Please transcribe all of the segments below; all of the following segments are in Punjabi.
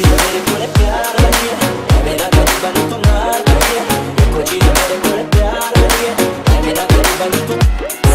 Thank you.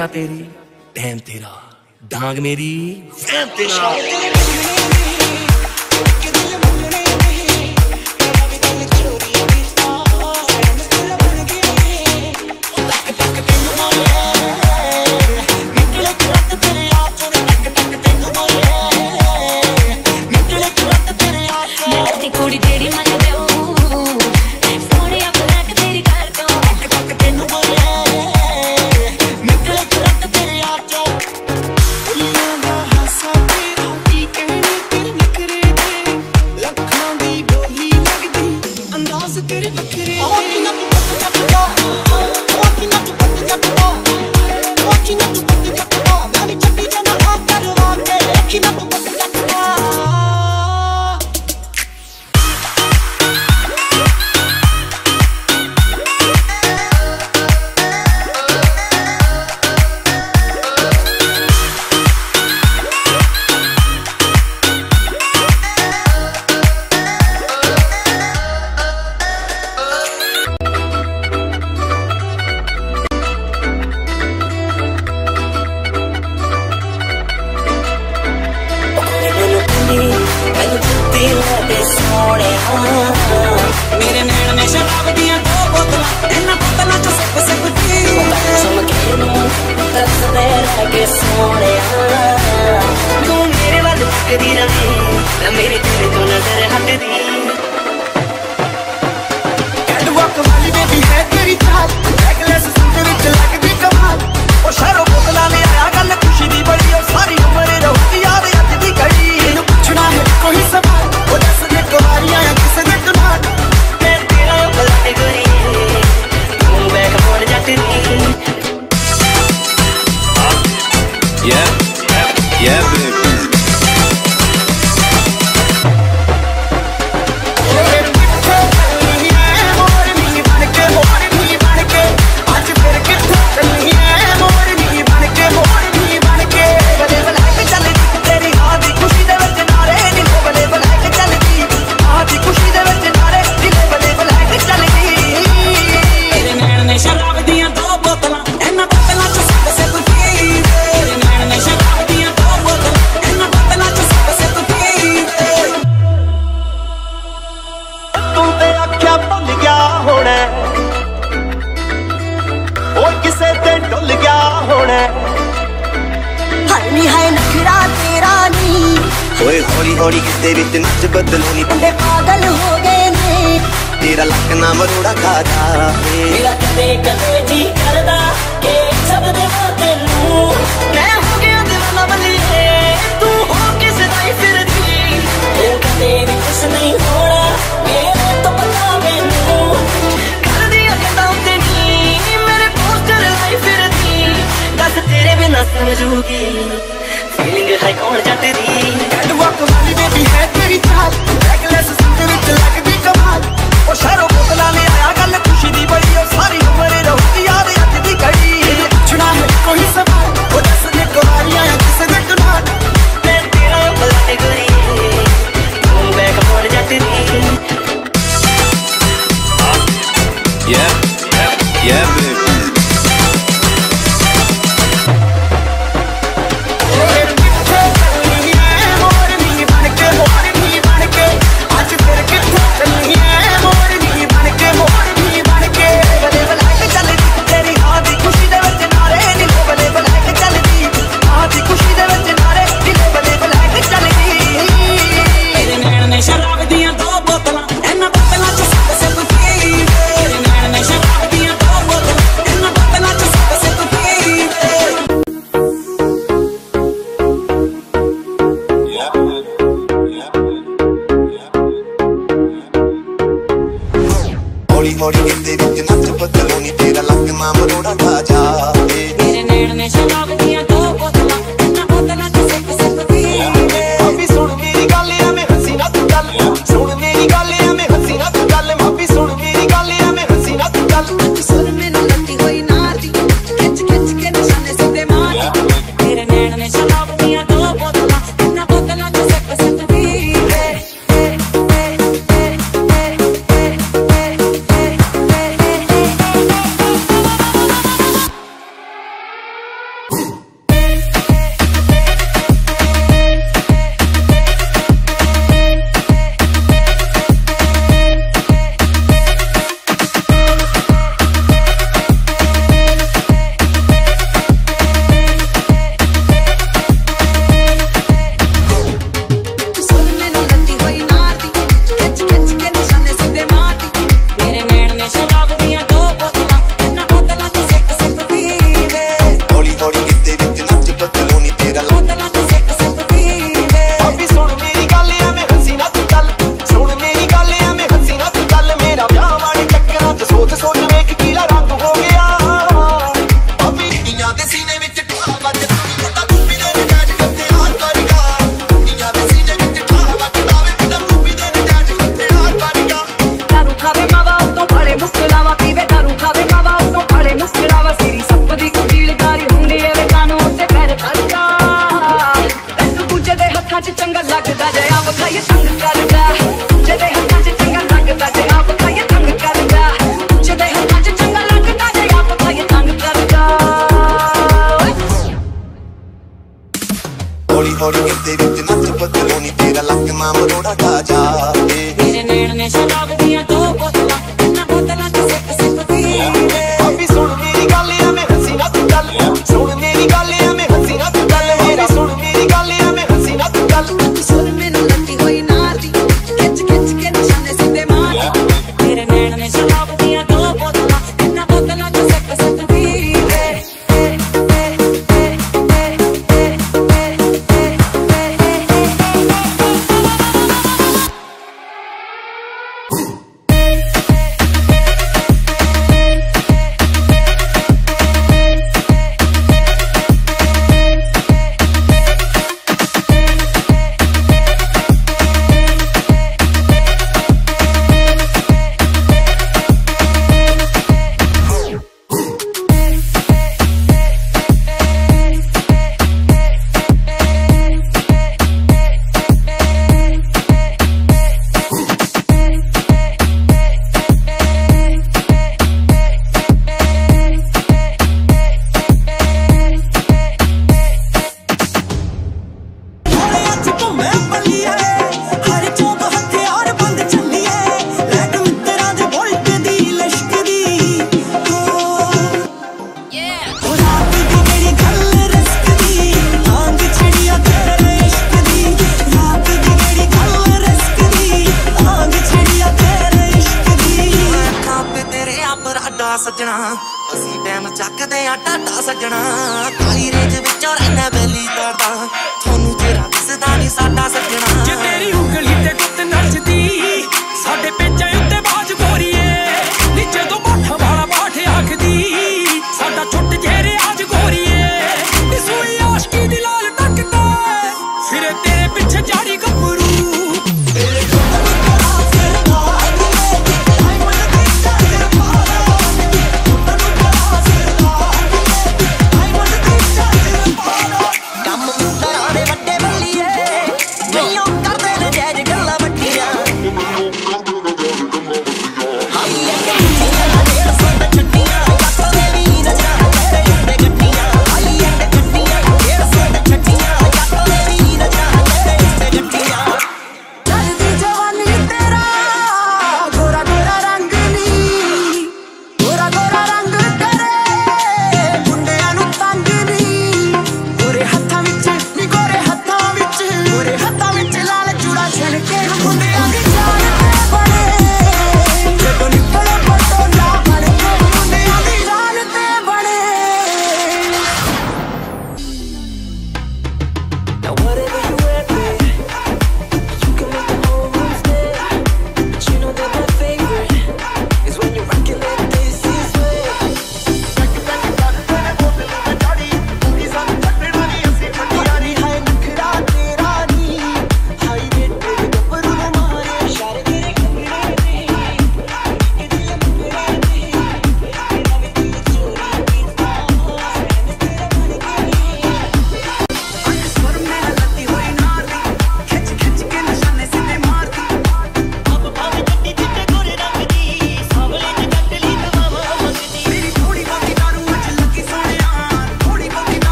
क्या तेरी टहम तेरा डांग मेरी फैम तेरा ਕੋਲੇ ਹਾਂ। ਮੇਰੇ ਨੈਣ ਨੇ ਸ਼ਰਾਬ ਦੀਆਂ ਦੋ ਬੋਤਲਾਂ, ਇਹਨਾਂ ਬੋਤਲਾਂ ਚੋਂ ਸਿੱਪ ਸਿੱਪ ਪੀ। ਚਮਕੇ ਨੂੰ ਤਰਸਦੇ ਰਹਿ ਕੇ ਸੋਹਣੇ ਹਾਂ ਤੂੰ ਮੇਰੇ ਵੱਲ ਤੱਕਦੀ ਰਹੇ, ਨਾ ਮੇਰੇ ਦਿਲ ਤੋਂ ਨਜ਼ਰ ਹਟਦੀ। ਕੈਟਵਾਕ ਵਾਲੀ ਬੇਬੀ ਹੈ ਤੇਰੀ ਚਾਲ ਲੈਗਲੈਸ ਸੁੰਦਰ ਵਿੱਚ ਲੱਗਦੀ ਕਮਾਲ। ਉਹ ਸ਼ਰੋ ਬੋਤਲਾਂ ਲੈ ਆਇਆ ਗੱਲ, ਖੁਸ਼ੀ ਦੀ ਬੜੀ, ਉਹ ਸਾਰੀ ਉਮਰ ਹੋਣੀ ਤੇ ਵਿੱਚ ਨੱਚ ਬਦਲੂ ਨਹੀਂ ਬੰਦੇ ਪਾਗਲ ਹੋ ਗਏ ਨੇ। ਤੇਰਾ ਲੱਕ ਨਾ ਮਰੋੜਾ ਖਾਦਾ ਮੇਰਾ ਕਦੇ ਕਦੇ ਜੀ ਕਰਦਾ ਕਿ ਸਭ ਦੇ ਵਾਤੇ ਨੂੰ। ਮੈਂ ਹੋ ਗਿਆ دیਵਾਨਾ ਬਲੀਏ ਤੂੰ ਹੋ ਕੇ ਸਦਾਈ ਫਿਰਦੀ ਇਹ ਕਦੇ ਵੀ ਕੁਛ ਨਹੀਂ ਹੋਣਾ। ਮੇਰੇ ਤੋਂ ਪਤਾ ਮੈਨੂੰ। ਕਰਦੀ ਅਖਦਾ ਉੱਤੇ ਨੀ। ਮੇਰੇ ਪੋਸਟਰ ਲਾਈ ਫਿਰਦੀ ਦੱਸ ਤੇਰੇ ਬਿਨਾ ਸਮਝੂਗੀ like on Jatri. Catwalk wali baby hai teri chaal, necklace ਦੇ ਵਿੱਚ ਨੱਚ ਪਤਲੋਨੀ ਤੇਰਾ ਲੱਕ ਨਾ ਮਰੋੜਾ ਟਾ ਜਾ। ਮੇਰੇ ਨੈਣ ਨੇ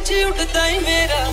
ਵਿੱਚ ਉੱਡਦਾ ਏ ਮੇਰਾ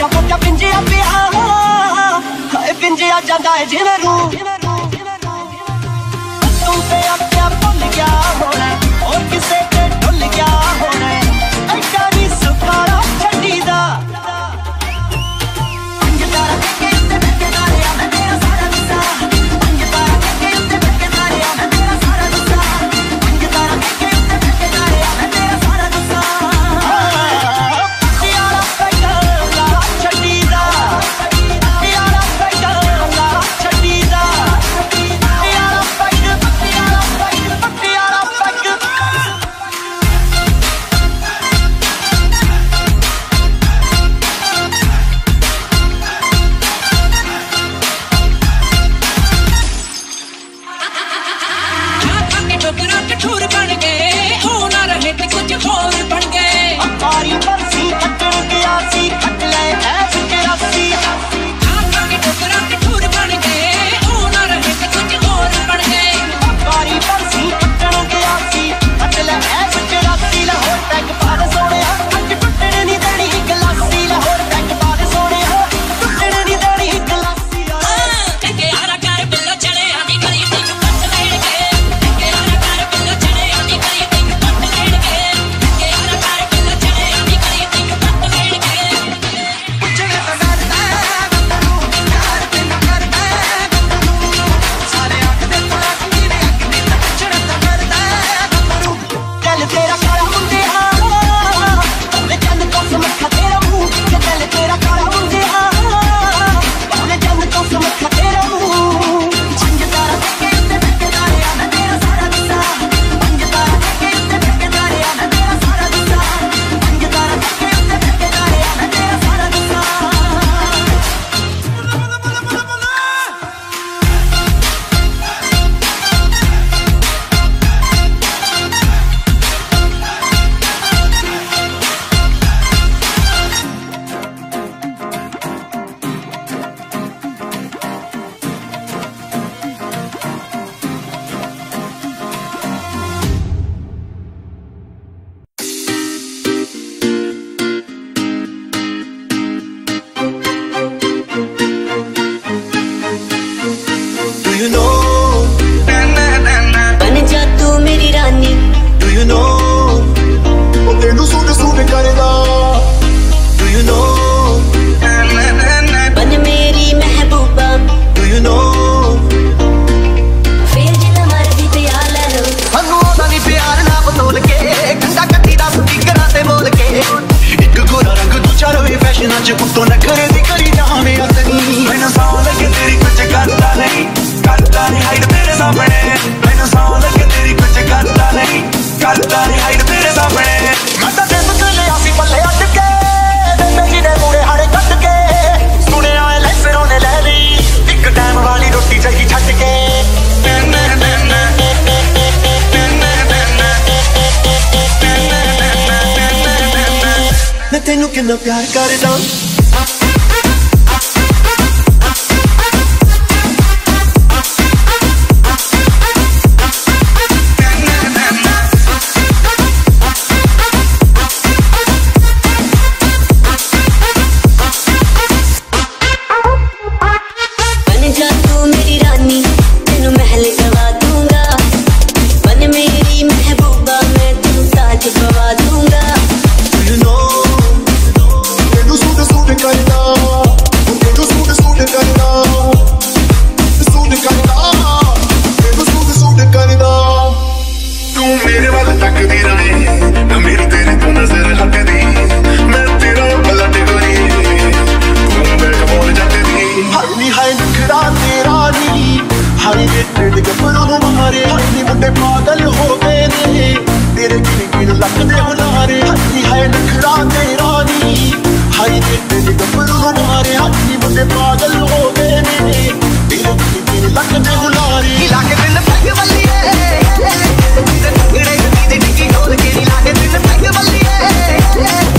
ਮੋਟਾ ਮੋਟਾ ਪਿੰਜਿਆ ਪਿਆ। ਹਾਏ, ਪਿੰਜਿਆ ਜਾਂਦਾ ਏ ਜਿਵੇਂ ਰੂ ਤੂੰ ਤੇ ਆਪ ਭੁੱਲ ਗਿਆ ਹੋਣਾ। ਹੋਰ ਕਿਸੇ ਤੈਨੂੰ ਕਿੰਨਾ ਪਿਆਰ ਕਰਦਾ। ਤੇਰੇ ਵੱਲ ਤੱਕਦੀ ਰਵੇ ਨਾ ਮੇਰੀ ਤੇਰੇ ਤੋਂ ਨਜ਼ਰ ਹਟਦੀ। ਮੈਂ ਤੇਰਾ ਪਲਟ ਗਈ ਤੂੰ ਮੇਰੇ ਕੋਲ ਜਾਂਦੀ ਹਾਈ ਨੀ ਹਾਈ ਨਖਰਾ ਤੇਰਾ ਨੀ। ਹਾਈ ਵੇਟ ਦੇ ਗੱਪਣਾ ਨੂੰ ਮਾਰੇ। ਹਾਈ ਮੁੰਡੇ ਪਾਗਲ ਹੋ ਗਏ ਨੇ। ਤੇਰੇ ਕਿਨ ਕਿਨ ਲੱਗਦੇ ਹੁਲਾਰੇ। ਹਾਈ ਹਾਈ ਨਖਰਾ ਤੇਰਾ ਨੀ। ਹਾਈ ਵੇਟ ਦੇ ਗੱਪਣਾ ਨੂੰ ਮਾਰੇ। ਹਾਈ ਮੁੰਡੇ ਪਾਗਲ ਹੋ ਗਏ ਨੇ। ਤੇਰੇ ਕਿਨ ਕਿਨ ਲੱਗਦੇ ਹੁਲਾਰੇ। ਹਿਲਾ ਕੇ ਦਿਲ ਭੱਜ ਵੱਲੀਏ ਵੇੜੇ ਦੀ ਡਿੱਗੀ ਡੋਲ ਕਿਹੜੀ ਲਾਗੇ ਦਿਨ ਸਹੀ ਬੱਲੀਏ